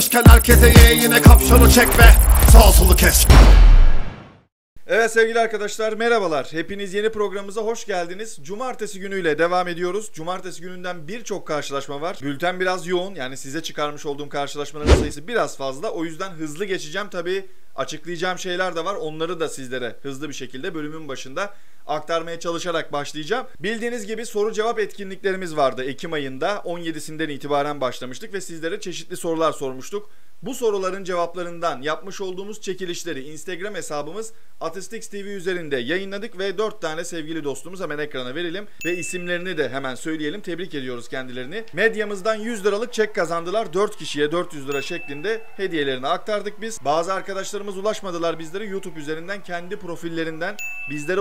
Çalışmışken herkese ye yine kapşonu çek ve sağ solu kes. Evet sevgili arkadaşlar merhabalar. Hepiniz yeni programımıza hoş geldiniz. Cumartesi günüyle devam ediyoruz. Cumartesi gününden birçok karşılaşma var. Bülten biraz yoğun yani size çıkarmış olduğum karşılaşmaların sayısı biraz fazla. O yüzden hızlı geçeceğim. Tabii açıklayacağım şeyler de var. Onları da sizlere hızlı bir şekilde bölümün başında aktarmaya çalışarak başlayacağım. Bildiğiniz gibi soru cevap etkinliklerimiz vardı. Ekim ayında 17'sinden itibaren başlamıştık ve sizlere çeşitli sorular sormuştuk. Bu soruların cevaplarından yapmış olduğumuz çekilişleri Instagram hesabımız Atistix TV üzerinde yayınladık ve 4 tane sevgili dostumuz hemen ekrana verelim ve isimlerini de hemen söyleyelim. Tebrik ediyoruz kendilerini. Medyamızdan 100 liralık çek kazandılar. 4 kişiye 400 lira şeklinde hediyelerini aktardık biz. Bazı arkadaşlarımız ulaşmadılar bizlere. YouTube üzerinden kendi profillerinden bizlere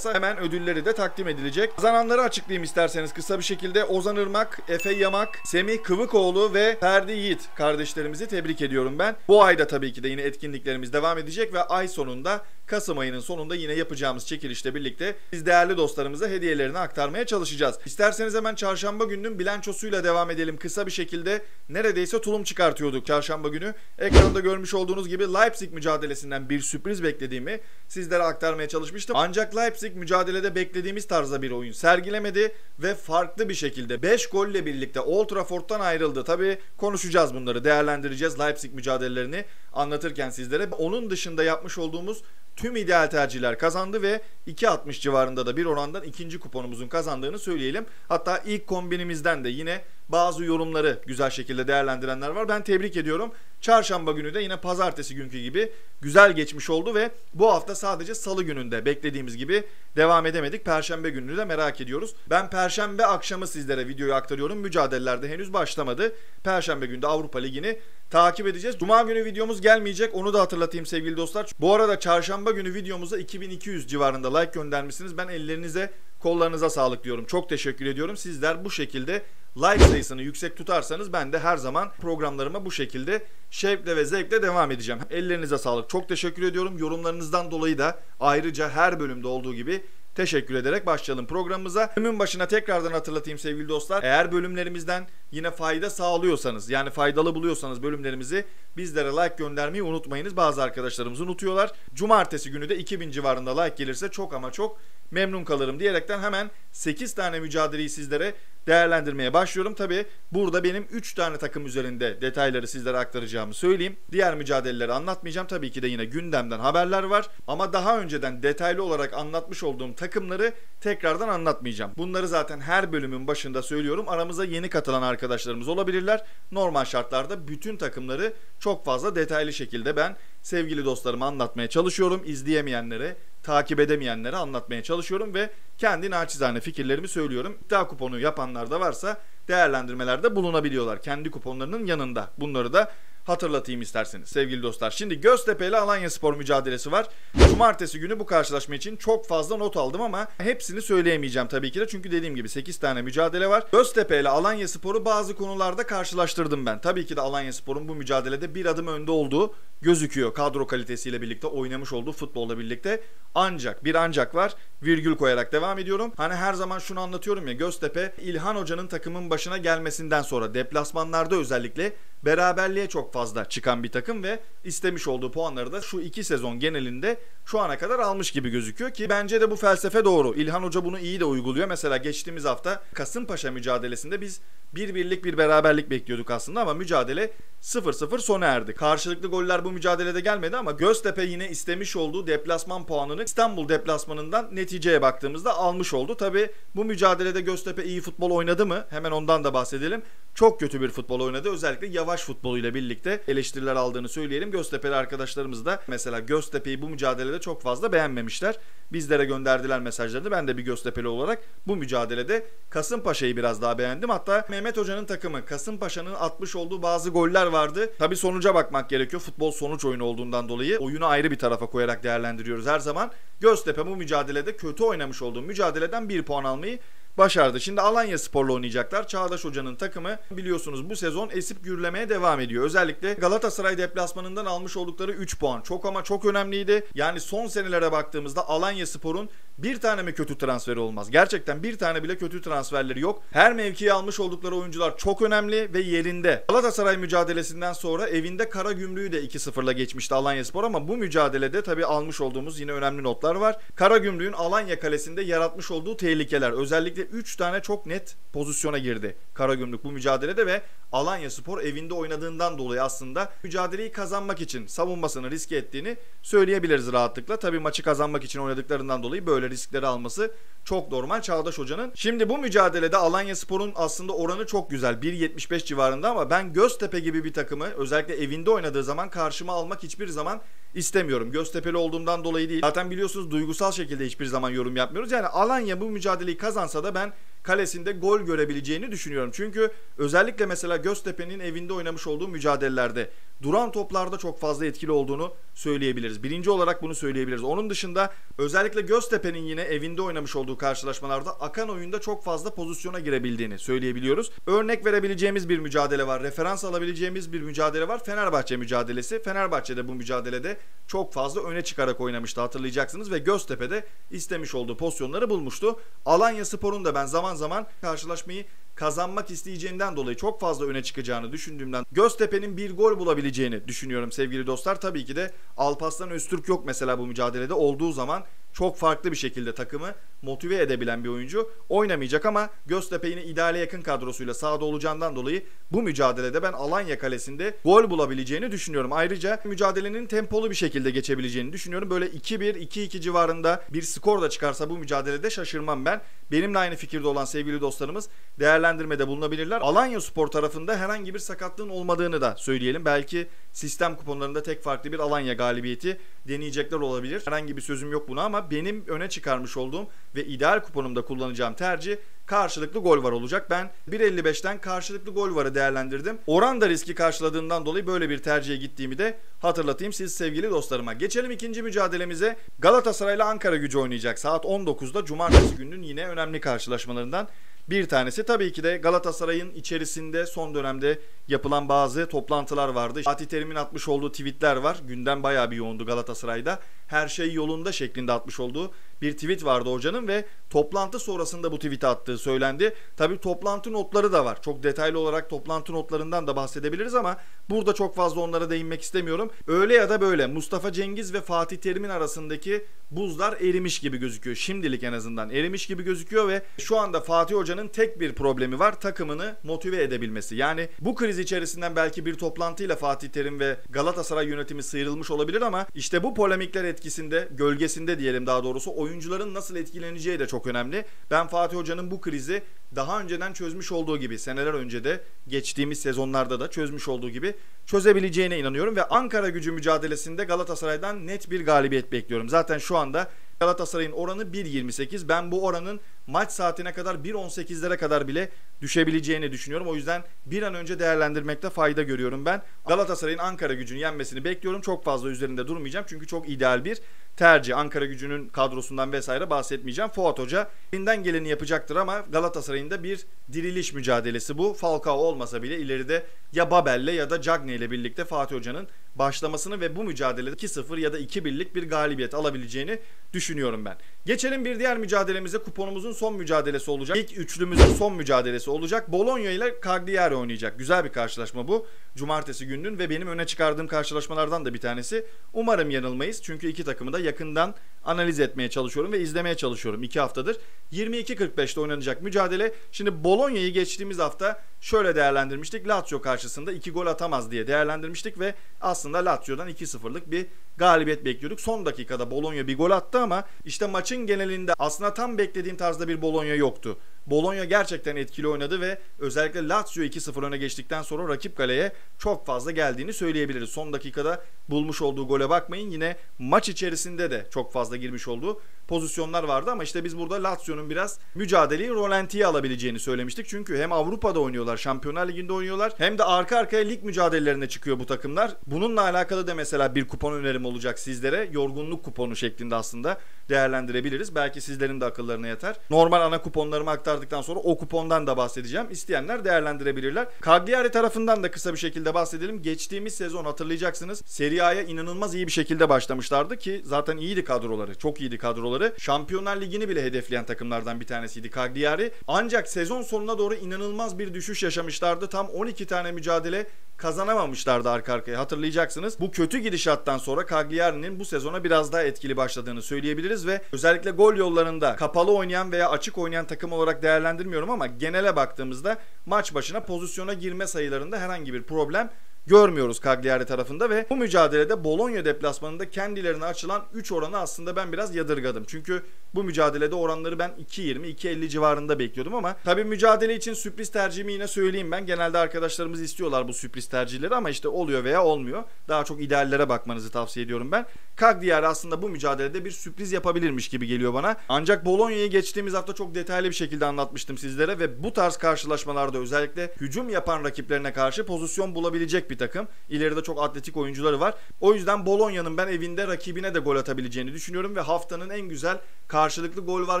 ulaşırlarsa hemen ödülleri de takdim edilecek. Kazananları açıklayayım isterseniz kısa bir şekilde. Ozan Irmak, Efe Yamak, Semih Kıvıkoğlu ve Ferdi Yiğit kardeşlerimizi tebrik ediyorum ben. Bu ayda tabii ki de yine etkinliklerimiz devam edecek ve ay sonunda Kasım ayının sonunda yine yapacağımız çekilişle birlikte biz değerli dostlarımıza hediyelerini aktarmaya çalışacağız. İsterseniz hemen çarşamba gününün bilançosuyla devam edelim. Kısa bir şekilde neredeyse tulum çıkartıyorduk çarşamba günü. Ekranda görmüş olduğunuz gibi Leipzig mücadelesinden bir sürpriz beklediğimi sizlere aktarmaya çalışmıştım. Ancak Leipzig mücadelede beklediğimiz tarzda bir oyun sergilemedi ve farklı bir şekilde 5 golle birlikte Old Trafford'dan ayrıldı. Tabi konuşacağız bunları, değerlendireceğiz Leipzig mücadelelerini anlatırken sizlere. Onun dışında yapmış olduğumuz tüm ideal tercihler kazandı ve 2.60 civarında da bir orandan ikinci kuponumuzun kazandığını söyleyelim. Hatta ilk kombinimizden de yine bazı yorumları güzel şekilde değerlendirenler var. Ben tebrik ediyorum. Çarşamba günü de yine pazartesi günkü gibi güzel geçmiş oldu ve bu hafta sadece salı gününde beklediğimiz gibi devam edemedik. Perşembe gününü de merak ediyoruz. Ben perşembe akşamı sizlere videoyu aktarıyorum. Mücadelelerde henüz başlamadı. Perşembe günde Avrupa Ligi'ni takip edeceğiz. Cuma günü videomuz gelmeyecek. Onu da hatırlatayım sevgili dostlar. Bu arada çarşamba günü videomuza 2200 civarında like göndermişsiniz. Ben ellerinize kollarınıza sağlık diyorum. Çok teşekkür ediyorum. Sizler bu şekilde like sayısını yüksek tutarsanız ben de her zaman programlarıma bu şekilde şevkle ve zevkle devam edeceğim. Ellerinize sağlık. Çok teşekkür ediyorum. Yorumlarınızdan dolayı da ayrıca her bölümde olduğu gibi teşekkür ederek başlayalım programımıza. Bölümün başına tekrardan hatırlatayım sevgili dostlar. Eğer bölümlerimizden yine fayda sağlıyorsanız yani faydalı buluyorsanız bölümlerimizi bizlere like göndermeyi unutmayınız. Bazı arkadaşlarımız unutuyorlar. Cumartesi günü de 2000 civarında like gelirse çok ama çok memnun kalırım diyerekten hemen 8 tane mücadeleyi sizlere değerlendirmeye başlıyorum. Tabi burada benim 3 tane takım üzerinde detayları sizlere aktaracağımı söyleyeyim. Diğer mücadeleleri anlatmayacağım. Tabii ki de yine gündemden haberler var. Ama daha önceden detaylı olarak anlatmış olduğum takımları tekrardan anlatmayacağım. Bunları zaten her bölümün başında söylüyorum. Aramıza yeni katılan arkadaşlarımız olabilirler. Normal şartlarda bütün takımları çok fazla detaylı şekilde ben sevgili dostlarıma anlatmaya çalışıyorum. İzleyemeyenlere takip edemeyenlere anlatmaya çalışıyorum ve kendi naçizane fikirlerimi söylüyorum. İddia kuponu yapanlar da varsa değerlendirmelerde bulunabiliyorlar. Kendi kuponlarının yanında. Bunları da hatırlatayım isterseniz sevgili dostlar. Şimdi Göztepe ile Alanya Spor mücadelesi var. Cumartesi günü bu karşılaşma için çok fazla not aldım ama hepsini söyleyemeyeceğim tabii ki de. Çünkü dediğim gibi 8 tane mücadele var. Göztepe ile Alanya Spor'u bazı konularda karşılaştırdım ben. Tabii ki de Alanya Spor'un bu mücadelede bir adım önde olduğu gözüküyor. Kadro kalitesiyle birlikte oynamış olduğu futbolla birlikte. Ancak bir ancak var. Virgül koyarak devam ediyorum. Hani her zaman şunu anlatıyorum ya Göztepe İlhan Hoca'nın takımın başına gelmesinden sonra deplasmanlarda özellikle beraberliğe çok fazla çıkan bir takım ve istemiş olduğu puanları da şu iki sezon genelinde şu ana kadar almış gibi gözüküyor ki bence de bu felsefe doğru. İlhan Hoca bunu iyi de uyguluyor. Mesela geçtiğimiz hafta Kasımpaşa mücadelesinde biz bir birlik bir beraberlik bekliyorduk aslında ama mücadele 0-0 sona erdi. Karşılıklı goller bu mücadelede gelmedi ama Göztepe yine istemiş olduğu deplasman puanını İstanbul deplasmanından neticeye baktığımızda almış oldu. Tabi bu mücadelede Göztepe iyi futbol oynadı mı? Hemen ondan da bahsedelim. Çok kötü bir futbol oynadı. Özellikle yavaş futboluyla birlikte eleştiriler aldığını söyleyelim. Göztepe'li arkadaşlarımız da mesela Göztepe'yi bu mücadelede çok fazla beğenmemişler. Bizlere gönderdiler mesajlarını. Ben de bir Göztepe'li olarak bu mücadelede Kasımpaşa'yı biraz daha beğendim. Hatta Mehmet Hoca'nın takımı Kasımpaşa'nın atmış olduğu bazı goller vardı. Tabi sonuca bakmak gerekiyor. Futbol sonuç oyunu olduğundan dolayı oyunu ayrı bir tarafa koyarak değerlendiriyoruz her zaman. Göztepe bu mücadelede kötü oynamış olduğu mücadeleden bir puan almayı başardı. Şimdi Alanya Spor'la oynayacaklar. Çağdaş Hoca'nın takımı biliyorsunuz bu sezon esip gürlemeye devam ediyor. Özellikle Galatasaray deplasmanından almış oldukları 3 puan çok ama çok önemliydi. Yani son senelere baktığımızda Alanya Spor'un bir tane mi kötü transferi olmaz? Gerçekten bir tane bile kötü transferleri yok. Her mevkiye almış oldukları oyuncular çok önemli ve yerinde. Galatasaray mücadelesinden sonra evinde Kara Gümrüğü de 2-0'la geçmişti Alanya Spor ama bu mücadelede tabii almış olduğumuz yine önemli notlar var. Kara Gümrük'ün Alanya kalesinde yaratmış olduğu tehlikeler. Özellikle 3 tane çok net pozisyona girdi Kara Gümrük bu mücadelede ve Alanya Spor evinde oynadığından dolayı aslında mücadeleyi kazanmak için savunmasını riske ettiğini söyleyebiliriz rahatlıkla. Tabii maçı kazanmak için oynadıklarından dolayı böyle riskleri alması çok normal Çağdaş Hoca'nın. Şimdi bu mücadelede Alanya Spor'un aslında oranı çok güzel. 1.75 civarında ama ben Göztepe gibi bir takımı özellikle evinde oynadığı zaman karşıma almak hiçbir zaman istemiyorum. Göztepe'li olduğumdan dolayı değil. Zaten biliyorsunuz duygusal şekilde hiçbir zaman yorum yapmıyoruz. Yani Alanya bu mücadeleyi kazansa da ben kalesinde gol görebileceğini düşünüyorum. Çünkü özellikle mesela Göztepe'nin evinde oynamış olduğu mücadelelerde duran toplarda çok fazla etkili olduğunu söyleyebiliriz. Birinci olarak bunu söyleyebiliriz. Onun dışında özellikle Göztepe'nin yine evinde oynamış olduğu karşılaşmalarda akan oyunda çok fazla pozisyona girebildiğini söyleyebiliyoruz. Örnek verebileceğimiz bir mücadele var. Referans alabileceğimiz bir mücadele var. Fenerbahçe mücadelesi. Fenerbahçe'de bu mücadelede çok fazla öne çıkarak oynamıştı hatırlayacaksınız ve Göztepe'de istemiş olduğu pozisyonları bulmuştu. Alanya Spor'un da ben zaman zaman karşılaşmayı kazanmak isteyeceğinden dolayı çok fazla öne çıkacağını düşündüğümden Göztepe'nin bir gol bulabileceğini düşünüyorum sevgili dostlar. Tabii ki de Alpaslan Öztürk yok mesela bu mücadelede olduğu zaman çok farklı bir şekilde takımı motive edebilen bir oyuncu oynamayacak ama Göztepe yine ideale yakın kadrosuyla sahada olacağından dolayı bu mücadelede ben Alanya kalesinde gol bulabileceğini düşünüyorum. Ayrıca mücadelenin tempolu bir şekilde geçebileceğini düşünüyorum. Böyle 2-1, 2-2 civarında bir skor da çıkarsa bu mücadelede şaşırmam ben. Benimle aynı fikirde olan sevgili dostlarımız değerlendirmede bulunabilirler. Alanya Spor tarafında herhangi bir sakatlığın olmadığını da söyleyelim. Belki sistem kuponlarında tek farklı bir Alanya galibiyeti deneyecekler olabilir. Herhangi bir sözüm yok buna ama benim öne çıkarmış olduğum ve ideal kuponumda kullanacağım tercih karşılıklı gol var olacak. Ben 1.55'ten karşılıklı gol varı değerlendirdim. Oran da riski karşıladığından dolayı böyle bir tercihe gittiğimi de hatırlatayım siz sevgili dostlarıma. Geçelim ikinci mücadelemize. Galatasaray ile Ankara gücü oynayacak. Saat 19'da Cumartesi gününün yine önemli karşılaşmalarından bir tanesi tabii ki de Galatasaray'ın içerisinde son dönemde yapılan bazı toplantılar vardı. Fatih Terim'in atmış olduğu tweetler var. Gündem bayağı bir yoğundu Galatasaray'da. Her şey yolunda şeklinde atmış olduğu bir tweet vardı hocanın ve toplantı sonrasında bu tweet'i attığı söylendi. Tabii toplantı notları da var. Çok detaylı olarak toplantı notlarından da bahsedebiliriz ama burada çok fazla onlara değinmek istemiyorum. Öyle ya da böyle Mustafa Cengiz ve Fatih Terim'in arasındaki buzlar erimiş gibi gözüküyor. Şimdilik en azından erimiş gibi gözüküyor ve şu anda Fatih Hoca'nın tek bir problemi var. Takımını motive edebilmesi. Yani bu kriz içerisinden belki bir toplantıyla Fatih Terim ve Galatasaray yönetimi sıyrılmış olabilir ama işte bu polemikler etkisinde, gölgesinde diyelim daha doğrusu oyuncuların nasıl etkileneceği de çok önemli. Ben Fatih Hoca'nın bu krizi daha önceden çözmüş olduğu gibi seneler önce de geçtiğimiz sezonlarda da çözmüş olduğu gibi çözebileceğine inanıyorum ve Ankara gücü mücadelesinde Galatasaray'dan net bir galibiyet bekliyorum. Zaten şu anda Galatasaray'ın oranı 1.28. Ben bu oranın maç saatine kadar 1.18'lere kadar bile düşebileceğini düşünüyorum. O yüzden bir an önce değerlendirmekte fayda görüyorum ben. Galatasaray'ın Ankara gücünü yenmesini bekliyorum. Çok fazla üzerinde durmayacağım. Çünkü çok ideal bir tercih. Ankara gücünün kadrosundan vesaire bahsetmeyeceğim. Fuat Hoca elinden geleni yapacaktır ama Galatasaray'ın da bir diriliş mücadelesi bu. Falcao olmasa bile ileride ya Babel'le ya da Cagney ile birlikte Fatih Hoca'nın başlamasını ve bu mücadelede 2-0 ya da 2-1'lik bir galibiyet alabileceğini düşünüyorum ben. Geçelim bir diğer mücadelemize kuponumuzun son mücadelesi olacak. İlk üçlümüzün son mücadelesi olacak. Bologna ile Cagliari oynayacak. Güzel bir karşılaşma bu. Cumartesi gününün ve benim öne çıkardığım karşılaşmalardan da bir tanesi. Umarım yanılmayız. Çünkü iki takımı da yakından analiz etmeye çalışıyorum ve izlemeye çalışıyorum iki haftadır. 22.45'te oynanacak mücadele. Şimdi Bologna'yı geçtiğimiz hafta şöyle değerlendirmiştik. Lazio karşısında 2 gol atamaz diye değerlendirmiştik ve aslında Lazio'dan 2-0'lık bir galibiyet bekliyorduk. Son dakikada Bologna bir gol attı ama işte maçın genelinde aslında tam beklediğim tarzda bir Bologna yoktu. Bologna gerçekten etkili oynadı ve özellikle Lazio 2-0 öne geçtikten sonra rakip kaleye çok fazla geldiğini söyleyebiliriz. Son dakikada bulmuş olduğu gole bakmayın yine maç içerisinde de çok fazla girmiş olduğu pozisyonlar vardı ama işte biz burada Lazio'nun biraz mücadeleyi rolantiye alabileceğini söylemiştik. Çünkü hem Avrupa'da oynuyorlar, Şampiyonlar Ligi'nde oynuyorlar hem de arka arkaya lig mücadelelerine çıkıyor bu takımlar. Bununla alakalı da mesela bir kupon önerim olacak sizlere. Yorgunluk kuponu şeklinde aslında değerlendirebiliriz. Belki sizlerin de akıllarına yeter. Normal ana kuponlarımı aktar aktardıktan sonra o kupondan da bahsedeceğim. İsteyenler değerlendirebilirler. Cagliari tarafından da kısa bir şekilde bahsedelim. Geçtiğimiz sezon hatırlayacaksınız. Serie A'ya inanılmaz iyi bir şekilde başlamışlardı ki zaten iyiydi kadroları. Çok iyiydi kadroları. Şampiyonlar Ligi'ni bile hedefleyen takımlardan bir tanesiydi Cagliari. Ancak sezon sonuna doğru inanılmaz bir düşüş yaşamışlardı. Tam 12 tane mücadele kazanamamışlardı arka arkaya hatırlayacaksınız. Bu kötü gidişattan sonra Cagliari'nin bu sezona biraz daha etkili başladığını söyleyebiliriz ve özellikle gol yollarında kapalı oynayan veya açık oynayan takım olarak değerlendirmiyorum ama genele baktığımızda maç başına pozisyona girme sayılarında herhangi bir problem görmüyoruz Cagliari tarafında ve bu mücadelede Bologna deplasmanında kendilerine açılan 3 oranı aslında ben biraz yadırgadım. Çünkü bu mücadelede oranları ben 2.20 2.50 civarında bekliyordum ama tabii mücadele için sürpriz tercihimi yine söyleyeyim ben. Genelde arkadaşlarımız istiyorlar bu sürpriz tercihleri ama işte oluyor veya olmuyor. Daha çok ideallere bakmanızı tavsiye ediyorum ben. Cagliari aslında bu mücadelede bir sürpriz yapabilirmiş gibi geliyor bana. Ancak Bologna'yı geçtiğimiz hafta çok detaylı bir şekilde anlatmıştım sizlere ve bu tarz karşılaşmalarda özellikle hücum yapan rakiplerine karşı pozisyon bulabilecek bir takım. İleride çok atletik oyuncuları var. O yüzden Bologna'nın ben evinde rakibine de gol atabileceğini düşünüyorum ve haftanın en güzel karşılıklı gol var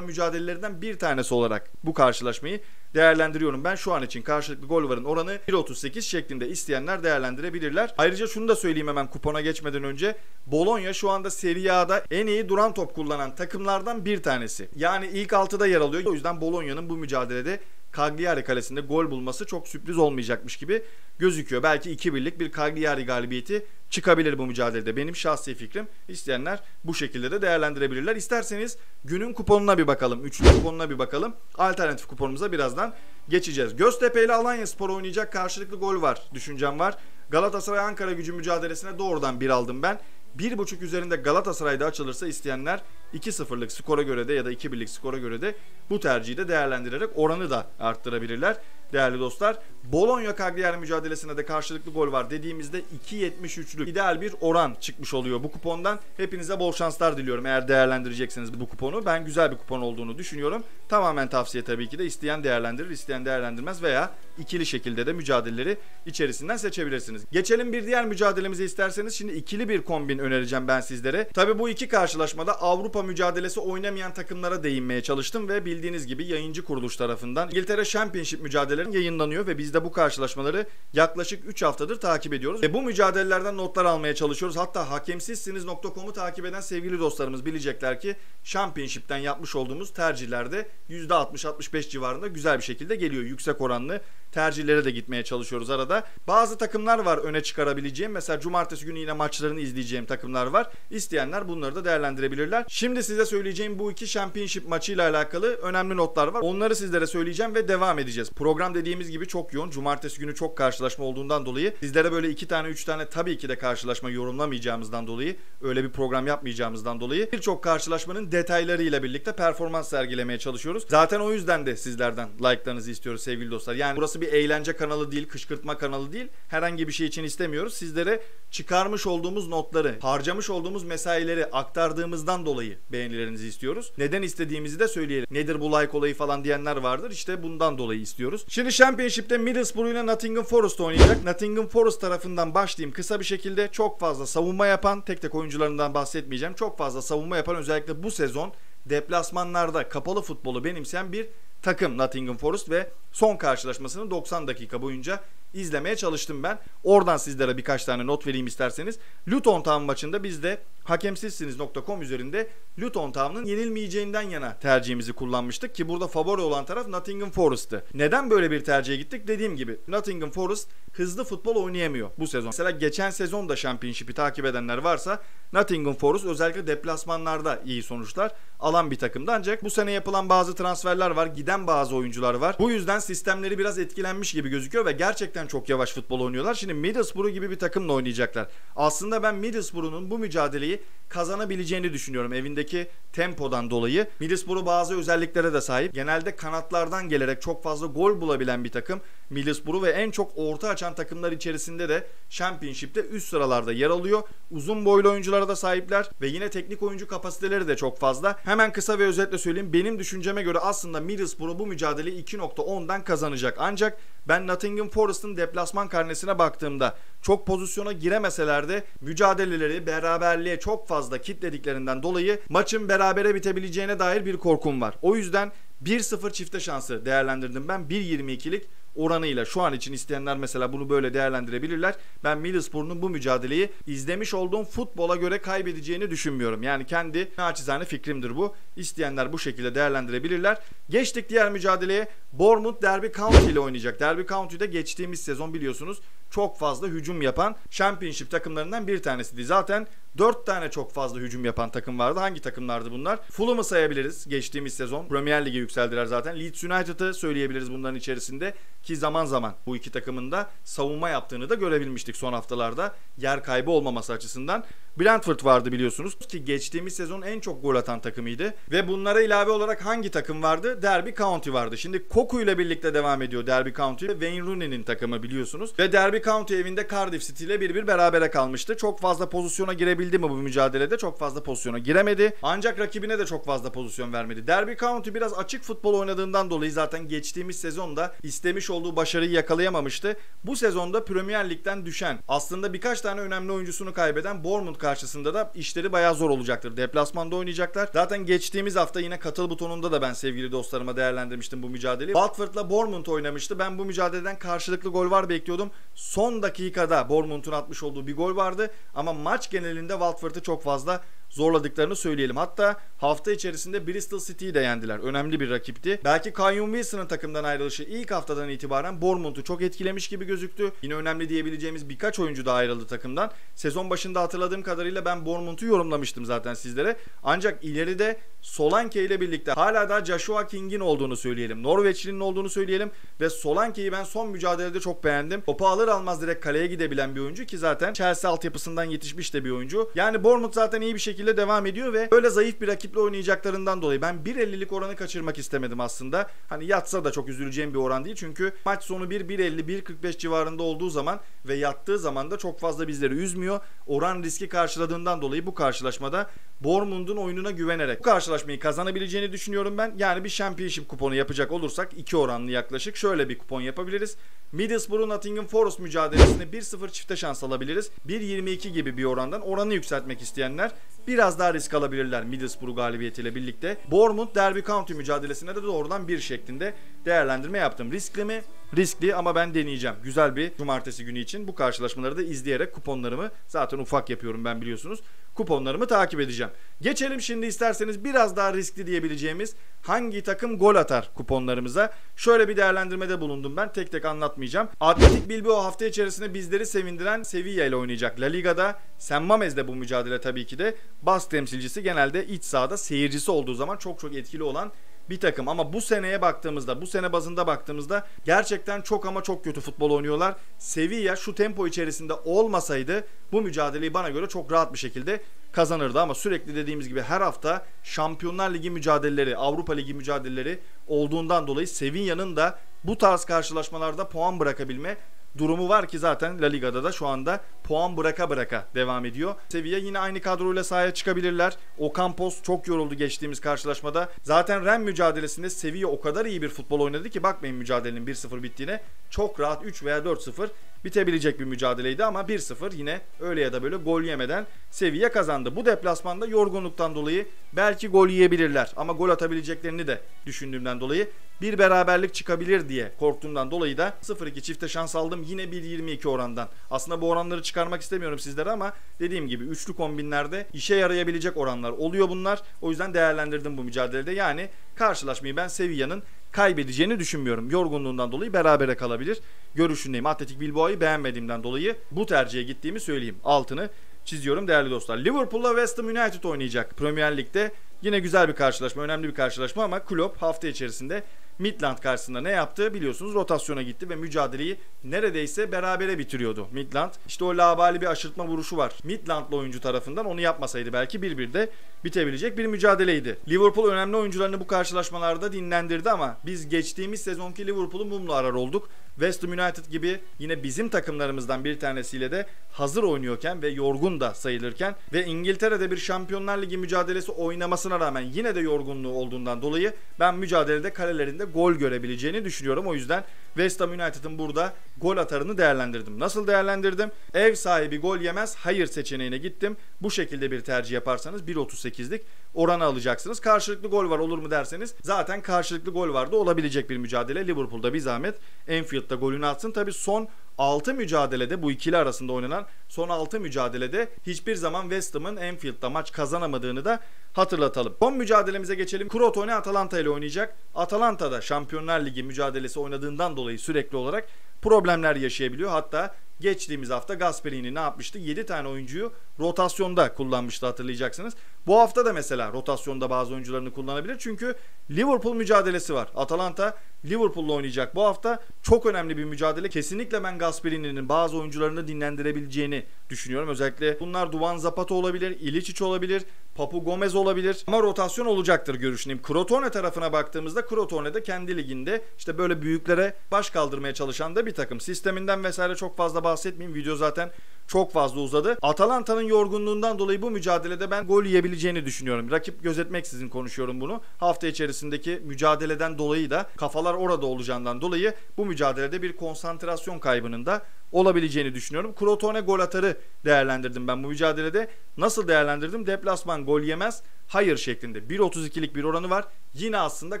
mücadelelerinden bir tanesi olarak bu karşılaşmayı değerlendiriyorum. Ben şu an için karşılıklı gol varın oranı 1.38 şeklinde isteyenler değerlendirebilirler. Ayrıca şunu da söyleyeyim hemen kupona geçmeden önce. Bologna şu anda Serie A'da en iyi duran top kullanan takımlardan bir tanesi. Yani ilk 6'da yer alıyor. O yüzden Bologna'nın bu mücadelede Cagliari kalesinde gol bulması çok sürpriz olmayacakmış gibi gözüküyor. Belki 2-1'lik bir Cagliari galibiyeti çıkabilir bu mücadelede. Benim şahsi fikrim. İsteyenler bu şekilde de değerlendirebilirler. İsterseniz günün kuponuna bir bakalım. Üçlü kuponuna bir bakalım. Alternatif kuponumuza birazdan geçeceğiz. Göztepe ile Alanya Spor oynayacak karşılıklı gol var. Düşüncem var. Galatasaray Ankara gücü mücadelesine doğrudan bir aldım ben. 1.5 üzerinde Galatasaray'da açılırsa isteyenler 2-0'lık skora göre de ya da 2-1'lik skora göre de bu tercihi de değerlendirerek oranı da arttırabilirler. Değerli dostlar Bologna Cagliari mücadelesine de karşılıklı gol var dediğimizde 2.73'lük ideal bir oran çıkmış oluyor bu kupondan. Hepinize bol şanslar diliyorum eğer değerlendireceksiniz bu kuponu. Ben güzel bir kupon olduğunu düşünüyorum. Tamamen tavsiye tabii ki de isteyen değerlendirir, isteyen değerlendirmez veya ikili şekilde de mücadeleleri içerisinden seçebilirsiniz. Geçelim bir diğer mücadelemize isterseniz. Şimdi ikili bir kombin önereceğim ben sizlere. Tabii bu iki karşılaşmada Avrupa mücadelesi oynamayan takımlara değinmeye çalıştım ve bildiğiniz gibi yayıncı kuruluş tarafından İngiltere Championship mücadeleleri yayınlanıyor ve biz de bu karşılaşmaları yaklaşık 3 haftadır takip ediyoruz. Ve bu mücadelelerden notlar almaya çalışıyoruz. Hatta hakemsizsiniz.com'u takip eden sevgili dostlarımız bilecekler ki Championship'ten yapmış olduğumuz tercihlerde %60-65 civarında güzel bir şekilde geliyor. Yüksek oranlı tercihlere de gitmeye çalışıyoruz arada. Bazı takımlar var öne çıkarabileceğim. Mesela cumartesi günü yine maçlarını izleyeceğim takımlar var. İsteyenler bunları da değerlendirebilirler. Şimdi size söyleyeceğim bu iki Championship maçıyla alakalı önemli notlar var. Onları sizlere söyleyeceğim ve devam edeceğiz. Program dediğimiz gibi çok yoğun. Cumartesi günü çok karşılaşma olduğundan dolayı sizlere böyle iki tane üç tane tabii ki de karşılaşma yorumlamayacağımızdan dolayı öyle bir program yapmayacağımızdan dolayı birçok karşılaşmanın detaylarıyla birlikte performans sergilemeye çalışıyoruz. Zaten o yüzden de sizlerden like'larınızı istiyoruz sevgili dostlar. Yani burası bir eğlence kanalı değil, kışkırtma kanalı değil. Herhangi bir şey için istemiyoruz. Sizlere çıkarmış olduğumuz notları, harcamış olduğumuz mesaileri aktardığımızdan dolayı beğenilerinizi istiyoruz. Neden istediğimizi de söyleyelim. Nedir bu like olayı falan diyenler vardır. İşte bundan dolayı istiyoruz. Şimdi Championship'te Middlesbrough ile Nottingham Forest oynayacak. Nottingham Forest tarafından başlayayım kısa bir şekilde. Çok fazla savunma yapan, tek tek oyuncularından bahsetmeyeceğim. Çok fazla savunma yapan özellikle bu sezon deplasmanlarda kapalı futbolu benimseyen bir takım Nottingham Forest ve son karşılaşmasını 90 dakika boyunca izlemeye çalıştım ben. Oradan sizlere birkaç tane not vereyim isterseniz. Luton Town maçında biz de hakemsizsiniz.com üzerinde Luton Town'un yenilmeyeceğinden yana tercihimizi kullanmıştık ki burada favori olan taraf Nottingham Forest'tı. Neden böyle bir tercihe gittik? Dediğim gibi Nottingham Forest hızlı futbol oynayamıyor bu sezon. Mesela geçen sezon da Championship'i takip edenler varsa Nottingham Forest özellikle deplasmanlarda iyi sonuçlar alan bir takımdı. Ancak bu sene yapılan bazı transferler var, giden bazı oyuncular var. Bu yüzden sistemleri biraz etkilenmiş gibi gözüküyor ve gerçekten çok yavaş futbol oynuyorlar. Şimdi Middlesbrough gibi bir takımla oynayacaklar. Aslında ben Middlesbrough'un bu mücadeleyi kazanabileceğini düşünüyorum evindeki tempodan dolayı. Middlesbrough bazı özelliklere de sahip. Genelde kanatlardan gelerek çok fazla gol bulabilen bir takım. Middlesbrough ve en çok orta açan takımlar içerisinde de Championship'te üst sıralarda yer alıyor. Uzun boylu oyunculara da sahipler ve yine teknik oyuncu kapasiteleri de çok fazla. Hemen kısa ve özetle söyleyeyim. Benim düşünceme göre aslında Middlesbrough bu mücadeleyi 2.10'dan kazanacak. Ancak ben Nottingham Forest'ın deplasman karnesine baktığımda çok pozisyona giremeseler de mücadeleleri beraberliğe çok fazla kitlediklerinden dolayı maçın berabere bitebileceğine dair bir korkum var. O yüzden 1-0 çifte şansı değerlendirdim ben. 1.22'lik oranıyla şu an için isteyenler mesela bunu böyle değerlendirebilirler. Ben Middlesbrough'un bu mücadeleyi izlemiş olduğum futbola göre kaybedeceğini düşünmüyorum. Yani kendi naçizane fikrimdir bu. İsteyenler bu şekilde değerlendirebilirler. Geçtik diğer mücadeleye. Bournemouth Derby County ile oynayacak. Derby County'de geçtiğimiz sezon biliyorsunuz çok fazla hücum yapan Championship takımlarından bir tanesiydi. Zaten 4 tane çok fazla hücum yapan takım vardı. Hangi takımlardı bunlar? Fulham'ı sayabiliriz geçtiğimiz sezon. Premier Lig'e yükseldiler zaten. Leeds United'ı söyleyebiliriz bunların içerisinde. Ki zaman zaman bu iki takımın da savunma yaptığını da görebilmiştik son haftalarda. Yer kaybı olmaması açısından. Brentford vardı biliyorsunuz ki geçtiğimiz sezon en çok gol atan takımıydı. Ve bunlara ilave olarak hangi takım vardı? Derby County vardı. Şimdi Koku ile birlikte devam ediyor Derby County Wayne Rooney'nin takımı biliyorsunuz. Ve Derby County evinde Cardiff City ile bir bir berabere kalmıştı. Çok fazla pozisyona girebildi mi bu mücadelede? Çok fazla pozisyona giremedi. Ancak rakibine de çok fazla pozisyon vermedi. Derby County biraz açık futbol oynadığından dolayı zaten geçtiğimiz sezonda istemiş olduğu başarıyı yakalayamamıştı. Bu sezonda Premier Lig'den düşen, aslında birkaç tane önemli oyuncusunu kaybeden Bournemouth karşısında da işleri bayağı zor olacaktır. Deplasmanda oynayacaklar. Zaten geçtiğimiz hafta yine katıl butonunda da ben sevgili dostlarıma değerlendirmiştim bu mücadeleyi. Watford'la Bournemouth oynamıştı. Ben bu mücadeleden karşılıklı gol var bekliyordum. Son dakikada Bournemouth'un atmış olduğu bir gol vardı. Ama maç genelinde Watford'ı çok fazla zorladıklarını söyleyelim. Hatta hafta içerisinde Bristol City'yi de yendiler. Önemli bir rakipti. Belki Kayum Wilson'ın takımdan ayrılışı ilk haftadan itibaren Bournemouth'u çok etkilemiş gibi gözüktü. Yine önemli diyebileceğimiz birkaç oyuncu da ayrıldı takımdan. Sezon başında hatırladığım kadarıyla ben Bournemouth'u yorumlamıştım zaten sizlere. Ancak ileride Solanke ile birlikte hala da Joshua King'in olduğunu söyleyelim. Norveçlinin olduğunu söyleyelim ve Solanke'yi ben son mücadelede çok beğendim. Topu alır almaz direkt kaleye gidebilen bir oyuncu ki zaten Chelsea altyapısından yetişmiş de bir oyuncu. Yani Bournemouth zaten iyi bir şekilde devam ediyor ve böyle zayıf bir rakiple oynayacaklarından dolayı ben 1.50'lik oranı kaçırmak istemedim aslında. Hani yatsa da çok üzüleceğim bir oran değil çünkü maç sonu 1.1.50 1.45 civarında olduğu zaman ve yattığı zaman da çok fazla bizleri üzmüyor. Oran riski karşıladığından dolayı bu karşılaşmada Bournemouth'un oyununa güvenerek bu karşılaşmayı kazanabileceğini düşünüyorum ben. Yani bir Championship kuponu yapacak olursak iki oranlı yaklaşık şöyle bir kupon yapabiliriz. Middlesbrough Nottingham Forest mücadelesinde 1-0 çifte şans alabiliriz. 1.22 gibi bir orandan oranı yükseltmek isteyenler biraz daha risk alabilirler Middlesbrough galibiyetiyle birlikte. Bournemouth Derby County mücadelesine de doğrudan bir şeklinde değerlendirme yaptım. Riskli mi? Riskli ama ben deneyeceğim. Güzel bir cumartesi günü için bu karşılaşmaları da izleyerek kuponlarımı zaten ufak yapıyorum ben biliyorsunuz. Kuponlarımı takip edeceğim. Geçelim şimdi isterseniz biraz daha riskli diyebileceğimiz hangi takım gol atar kuponlarımıza. Şöyle bir değerlendirmede bulundum ben. Tek tek anlatmayacağım. Atletik Bilbao hafta içerisinde bizleri sevindiren Sevilla ile oynayacak. La Liga'da San Mames'de bu mücadele tabii ki de bas temsilcisi genelde iç sahada seyircisi olduğu zaman çok çok etkili olan bir takım ama bu seneye baktığımızda, bu sene bazında baktığımızda gerçekten çok ama çok kötü futbol oynuyorlar. Sevilla şu tempo içerisinde olmasaydı bu mücadeleyi bana göre çok rahat bir şekilde kazanırdı ama sürekli dediğimiz gibi her hafta Şampiyonlar Ligi mücadeleleri, Avrupa Ligi mücadeleleri olduğundan dolayı Sevilla'nın da bu tarz karşılaşmalarda puan bırakabilme durumu var ki zaten La Liga'da da şu anda puan bıraka bıraka devam ediyor. Sevilla yine aynı kadroyla sahaya çıkabilirler. Ocampos çok yoruldu geçtiğimiz karşılaşmada. Zaten Ren mücadelesinde Sevilla o kadar iyi bir futbol oynadı ki bakmayın mücadelenin 1-0 bittiğine. Çok rahat 3 veya 4-0 bitebilecek bir mücadeleydi ama 1-0 yine öyle ya da böyle gol yemeden Sevilla kazandı. Bu deplasmanda yorgunluktan dolayı belki gol yiyebilirler ama gol atabileceklerini de düşündüğümden dolayı bir beraberlik çıkabilir diye korktuğumdan dolayı da 0-2 çifte şans aldım yine 1-22 orandan. Aslında bu oranları çıkarmak istemiyorum sizlere ama dediğim gibi üçlü kombinlerde işe yarayabilecek oranlar oluyor bunlar. O yüzden değerlendirdim bu mücadelede. Yani karşılaşmayı ben Sevilla'nın kaybedeceğini düşünmüyorum. Yorgunluğundan dolayı berabere kalabilir. Görüşündeyim. Atletik Bilbao'yu beğenmediğimden dolayı bu tercihe gittiğimi söyleyeyim. Altını çiziyorum değerli dostlar. Liverpool'la West Ham United oynayacak Premier Lig'de. Yine güzel bir karşılaşma, önemli bir karşılaşma ama Klopp hafta içerisinde Midland karşısında ne yaptı? Biliyorsunuz rotasyona gitti ve mücadeleyi neredeyse berabere bitiriyordu Midland. İşte o labali bir aşırtma vuruşu var. Midland'lı oyuncu tarafından onu yapmasaydı belki 1-1 de bitebilecek bir mücadeleydi. Liverpool önemli oyuncularını bu karşılaşmalarda dinlendirdi ama biz geçtiğimiz sezonki Liverpool'u mumla arar olduk. West Ham United gibi yine bizim takımlarımızdan bir tanesiyle de hazır oynuyorken ve yorgun da sayılırken ve İngiltere'de bir Şampiyonlar Ligi mücadelesi oynamasına rağmen yine de yorgunluğu olduğundan dolayı ben mücadelede kalelerinde gol görebileceğini düşünüyorum. O yüzden West Ham United'ın burada gol atarını değerlendirdim. Nasıl değerlendirdim? Ev sahibi gol yemez hayır seçeneğine gittim. Bu şekilde bir tercih yaparsanız 1.38'lik oranı alacaksınız. Karşılıklı gol var olur mu derseniz zaten karşılıklı gol vardı olabilecek bir mücadele. Liverpool'da bir zahmet Enfield'da golünü atsın. Tabi son 6 mücadelede bu ikili arasında oynanan son 6 mücadelede hiçbir zaman West Ham'ın Enfield'da maç kazanamadığını da hatırlatalım. Son mücadelemize geçelim. Crotone Atalanta ile oynayacak. Atalanta da Şampiyonlar Ligi mücadelesi oynadığından dolayı sürekli olarak problemler yaşayabiliyor. Hatta geçtiğimiz hafta Gasperini ne yapmıştı? 7 tane oyuncuyu rotasyonda kullanmıştı hatırlayacaksınız. Bu hafta da mesela rotasyonda bazı oyuncularını kullanabilir. Çünkü Liverpool mücadelesi var. Atalanta Liverpool'la oynayacak bu hafta. Çok önemli bir mücadele. Kesinlikle ben Gasperini'nin bazı oyuncularını dinlendirebileceğini düşünüyorum. Özellikle bunlar Duvan Zapata olabilir, Ilicic olabilir, Papu Gomez olabilir. Ama rotasyon olacaktır görüşüneyim. Crotone tarafına baktığımızda Crotone de kendi liginde işte böyle büyüklere baş kaldırmaya çalışan da bir takım. Sisteminden vesaire çok fazla bahsetmeyeyim. Video zaten çok fazla uzadı. Atalanta'nın yorgunluğundan dolayı bu mücadelede ben gol yiyebileceğini düşünüyorum. Rakip gözetmeksizin konuşuyorum bunu. Hafta içerisindeki mücadeleden dolayı da kafalar orada olacağından dolayı bu mücadelede bir konsantrasyon kaybının da olabileceğini düşünüyorum. Crotone gol atarı değerlendirdim ben bu mücadelede. Nasıl değerlendirdim? Deplasman gol yemez. Hayır şeklinde. 1.32'lik bir oranı var. Yine aslında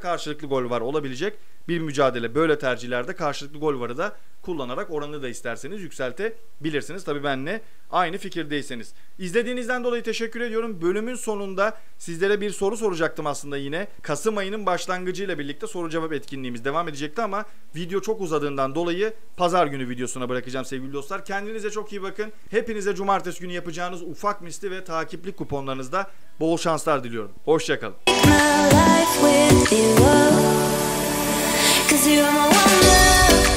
karşılıklı gol var olabilecek bir mücadele. Böyle tercihlerde karşılıklı gol varı da kullanarak oranı da isterseniz yükseltebilirsiniz. Tabii benle aynı fikirdeyseniz. İzlediğinizden dolayı teşekkür ediyorum. Bölümün sonunda sizlere bir soru soracaktım aslında yine. Kasım ayının başlangıcıyla birlikte soru cevap etkinliğimiz devam edecekti ama video çok uzadığından dolayı pazar günü videosuna bırakacağım sevgili dostlar. Kendinize çok iyi bakın. Hepinize cumartesi günü yapacağınız ufak misli ve takiplik kuponlarınızda bol şanslar diliyorum. Hoşçakalın. Cause you're my one.